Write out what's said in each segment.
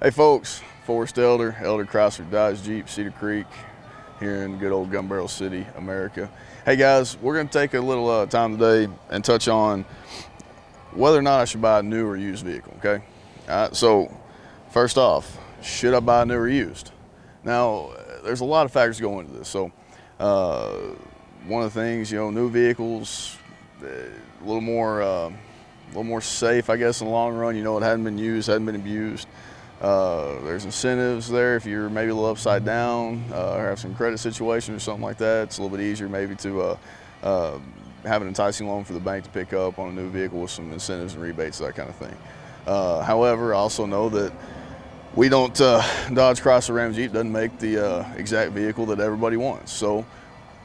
Hey folks, Forrest Elder, Elder Chrysler Dodge Jeep, Cedar Creek, here in good old Gun Barrel City, America. Hey guys, we're gonna take a little uh, time today and touch on whether or not I should buy a new or used vehicle, okay? All right, so first off, should I buy a new or used? Now, there's a lot of factors going into this. So uh, one of the things, you know, new vehicles, a little more, uh, a little more safe, I guess, in the long run. You know, it hadn't been used, hadn't been abused. Uh, there's incentives there if you're maybe a little upside down uh, or have some credit situation or something like that. It's a little bit easier maybe to uh, uh, have an enticing loan for the bank to pick up on a new vehicle with some incentives and rebates, that kind of thing. Uh, however, I also know that we don't, uh, Dodge Chrysler Ram Jeep doesn't make the exact vehicle that everybody wants. So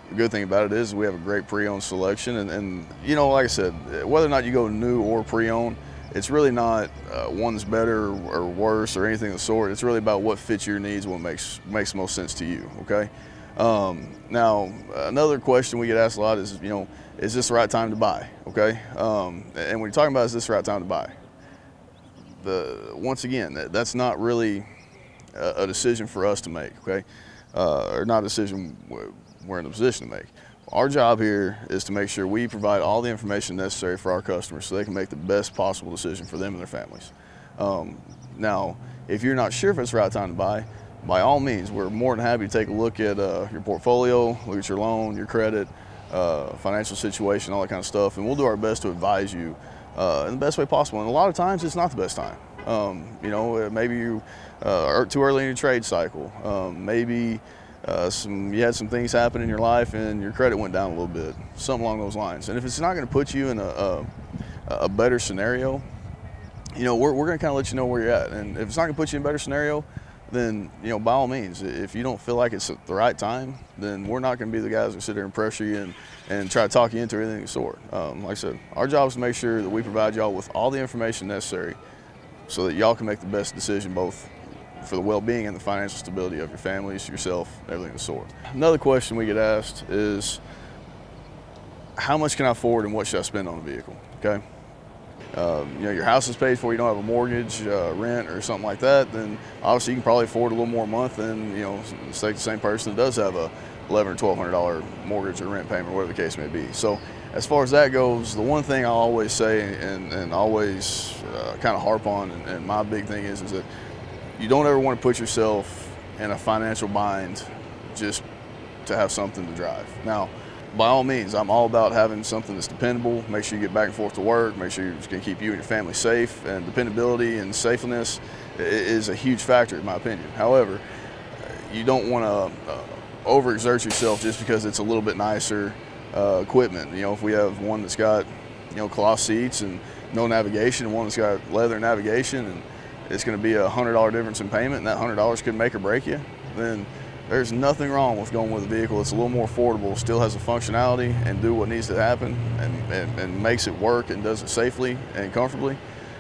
the good thing about it is we have a great pre-owned selection and, and, you know, like I said, whether or not you go new or pre-owned, it's really not uh, one's better or worse or anything of the sort. It's really about what fits your needs, what makes makes most sense to you. Okay. Um, now, another question we get asked a lot is, you know, is this the right time to buy? Okay. Um, and when you're talking about is this the right time to buy, the once again, that, that's not really a, a, decision for us to make. Okay, uh, or not a decision we're in a position to make. Our job here is to make sure we provide all the information necessary for our customers so they can make the best possible decision for them and their families. Um, now, if you're not sure if it's the right time to buy, by all means, we're more than happy to take a look at uh, your portfolio, look at your loan, your credit, uh, financial situation, all that kind of stuff, and we'll do our best to advise you uh, in the best way possible. And a lot of times, it's not the best time. Um, you know, maybe you uh, are too early in your trade cycle. Um, maybe uh, some, you had some things happen in your life and your credit went down a little bit, something along those lines. And if it's not going to put you in a, a, a better scenario, you know, we're, we're going to kind of let you know where you're at. And if it's not going to put you in a better scenario, then, you know, by all means, if you don't feel like it's the right time, then we're not going to be the guys that sit there and pressure you and, and try to talk you into anything of the sort. Um, like I said, our job is to make sure that we provide y'all with all the information necessary so that y'all can make the best decision both for the well-being and the financial stability of your families, yourself, everything of the sort. Another question we get asked is, how much can I afford and what should I spend on a vehicle, okay? Um, you know, your house is paid for, you don't have a mortgage, uh, rent, or something like that, then obviously you can probably afford a little more a month than, you know, say the same person that does have a eleven or twelve hundred dollar mortgage or rent payment, whatever the case may be. So as far as that goes, the one thing I always say and, and always uh, kind of harp on, and, and my big thing is, is that you don't ever want to put yourself in a financial bind just to have something to drive. Now, by all means, I'm all about having something that's dependable. Make sure you get back and forth to work. Make sure it's going to keep you and your family safe. And dependability and safeness is a huge factor, in my opinion. However, you don't want to uh, overexert yourself just because it's a little bit nicer uh, equipment. You know, if we have one that's got, you know, cloth seats and no navigation, and one that's got leather navigation and it's going to be a $100 difference in payment and that $100 could make or break you, then there's nothing wrong with going with a vehicle that's a little more affordable, still has the functionality and do what needs to happen and, and, and makes it work and does it safely and comfortably,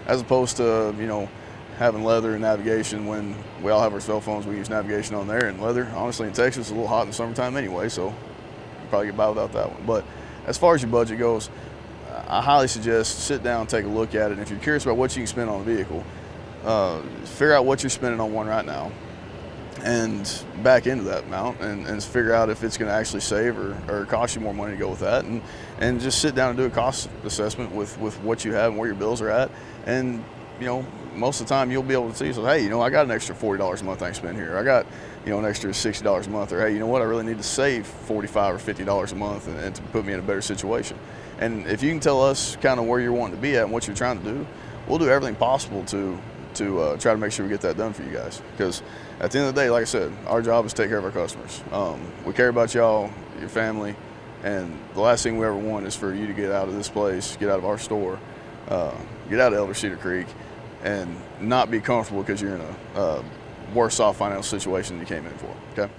as opposed to, you know, having leather and navigation when we all have our cell phones, we use navigation on there and leather, honestly in Texas, it's a little hot in the summertime anyway, so you probably get by without that one. But as far as your budget goes, I highly suggest sit down, and take a look at it. And if you're curious about what you can spend on a vehicle, uh, figure out what you're spending on one right now and back into that amount and, and figure out if it's going to actually save or, or cost you more money to go with that and, and just sit down and do a cost assessment with, with what you have and where your bills are at. And you know most of the time you'll be able to see so hey you know I got an extra $40 a month I can spend here. I got you know an extra $60 a month or hey you know what? I really need to save 45 or $50 a month and, and to put me in a better situation. And if you can tell us kind of where you're wanting to be at and what you're trying to do we'll do everything possible to to uh, try to make sure we get that done for you guys. Because at the end of the day, like I said, our job is to take care of our customers. Um, we care about y'all, your family, and the last thing we ever want is for you to get out of this place, get out of our store, uh, get out of Elder Cedar Creek, and not be comfortable because you're in a uh, worse off financial situation than you came in for. Okay.